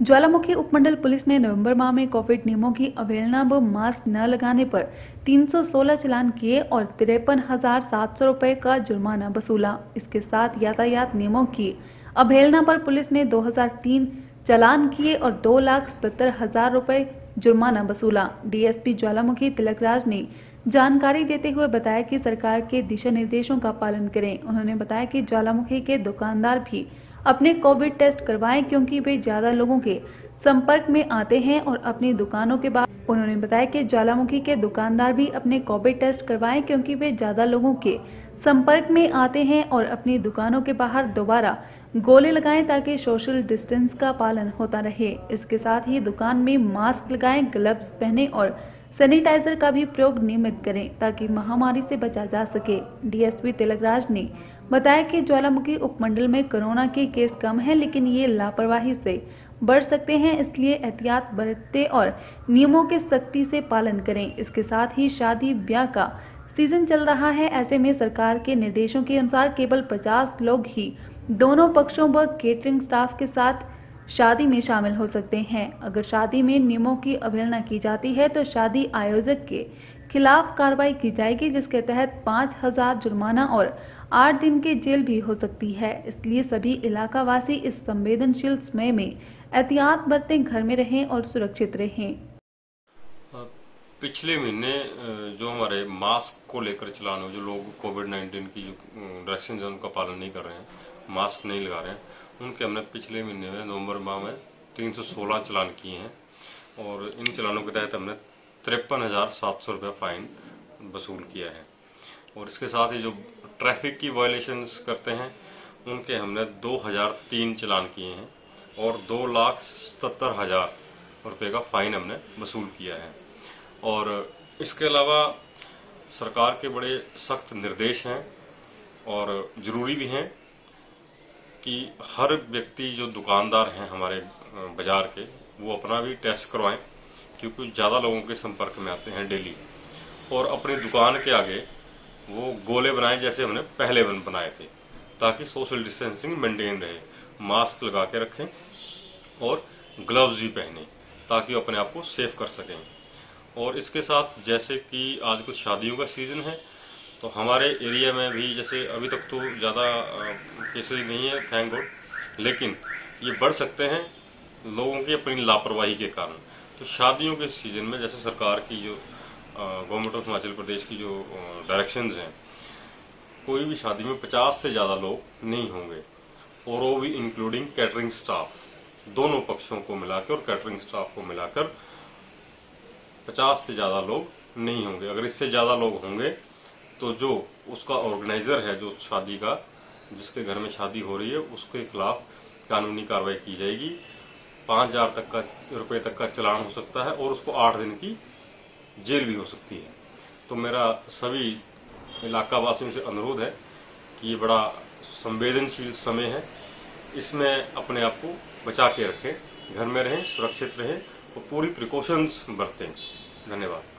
ज्वालामुखी उपमंडल पुलिस ने नवंबर माह में कोविड नियमों की अवहेलना व मास्क न लगाने पर 316 चलान किए और तिरपन हज़ार सात सौ रुपए का जुर्माना वसूला। इसके साथ यातायात नियमों की अवहेलना पर पुलिस ने 2003 चलान किए और दो लाख सत्तर हज़ार रुपए जुर्माना वसूला। डीएसपी ज्वालामुखी तिलकराज ने जानकारी देते हुए बताया कि सरकार के दिशा निर्देशों का पालन करें। उन्होंने बताया कि ज्वालामुखी के दुकानदार भी अपने कोविड टेस्ट करवाएँ क्योंकि वे ज़्यादा लोगों के संपर्क में आते हैं और अपनी दुकानों के बाद उन्होंने बताया कि ज्वालामुखी के दुकानदार भी अपने कोविड टेस्ट करवाएँ क्योंकि वे ज़्यादा लोगों के संपर्क में आते हैं और अपनी दुकानों के बाहर दोबारा गोले लगाएँ ताकि सोशल डिस्टेंस का पालन होता रहे। इसके साथ ही दुकान में मास्क लगाएँ, ग्लव्स पहने और सैनिटाइजर का भी प्रयोग नियमित करें ताकि महामारी से बचा जा सके। डीएसपी तिलकराज ने बताया कि ज्वालामुखी उपमंडल में कोरोना के केस कम है, लेकिन ये लापरवाही से बढ़ सकते हैं, इसलिए एहतियात बरतते और नियमों के सख्ती से पालन करें। इसके साथ ही शादी ब्याह का सीज़न चल रहा है। ऐसे में सरकार के निर्देशों के अनुसार केवल 50 लोग ही दोनों पक्षों व केटरिंग स्टाफ के साथ शादी में शामिल हो सकते हैं। अगर शादी में नियमों की अवहेलना की जाती है तो शादी आयोजक के खिलाफ कार्रवाई की जाएगी, जिसके तहत पाँच हज़ार जुर्माना और आठ दिन की जेल भी हो सकती है। इसलिए सभी इलाका वासी इस संवेदनशील समय में एहतियात बरतें, घर में रहें और सुरक्षित रहें। पिछले महीने जो हमारे मास्क को लेकर चलाने, जो लोग कोविड 19 की जो डायरेक्शन है, उनका पालन नहीं कर रहे हैं, मास्क नहीं लगा रहे हैं उनके हमने पिछले महीने में नवंबर माह में 316 चलान किए हैं और इन चलानों के तहत हमने तिरपन हज़ार सात सौ रुपया फाइन वसूल किया है। और इसके साथ ही जो ट्रैफ़िक की वायलेशन करते हैं, उनके हमने दो हज़ार तीन चलान किए हैं और दो लाख सतर हज़ार रुपये का फाइन हमने वसूल किया है। और इसके अलावा सरकार के बड़े सख्त निर्देश हैं और ज़रूरी भी हैं कि हर व्यक्ति, जो दुकानदार हैं हमारे बाज़ार के, वो अपना भी टेस्ट करवाएँ, क्योंकि ज़्यादा लोगों के संपर्क में आते हैं डेली। और अपनी दुकान के आगे वो गोले बनाए जैसे हमने पहले बन, बनाए थे, ताकि सोशल डिस्टेंसिंग मेंटेन रहे। मास्क लगा के रखें और ग्लव्स भी पहने, ताकि अपने आप को सेफ़ कर सकें। और इसके साथ, जैसे कि आज कुछ शादियों का सीज़न है तो हमारे एरिया में भी जैसे अभी तक तो ज़्यादा केसेज नहीं है थैंक गॉड लेकिन ये बढ़ सकते हैं लोगों की अपनी लापरवाही के कारण। तो शादियों के सीज़न में जैसे सरकार की जो गवर्नमेंट ऑफ़ हिमाचल प्रदेश की जो डायरेक्शंस हैं, कोई भी शादी में 50 से ज़्यादा लोग नहीं होंगे। और वो भी इंक्लूडिंग कैटरिंग स्टाफ दोनों पक्षों को मिलाकर और कैटरिंग स्टाफ को मिलाकर 50 से ज़्यादा लोग नहीं होंगे। अगर इससे ज़्यादा लोग होंगे तो जो उसका ऑर्गेनाइजर है, जो शादी का, जिसके घर में शादी हो रही है, उसके खिलाफ कानूनी कार्रवाई की जाएगी। पाँच हज़ार तक का रुपए तक का चलान हो सकता है और उसको आठ दिन की जेल भी हो सकती है। तो मेरा सभी इलाका वासियों से अनुरोध है कि ये बड़ा संवेदनशील समय है। इसमें अपने आप को बचा के रखें, घर में रहें, सुरक्षित रहें और पूरी प्रिकॉशंस बरतें। धन्यवाद।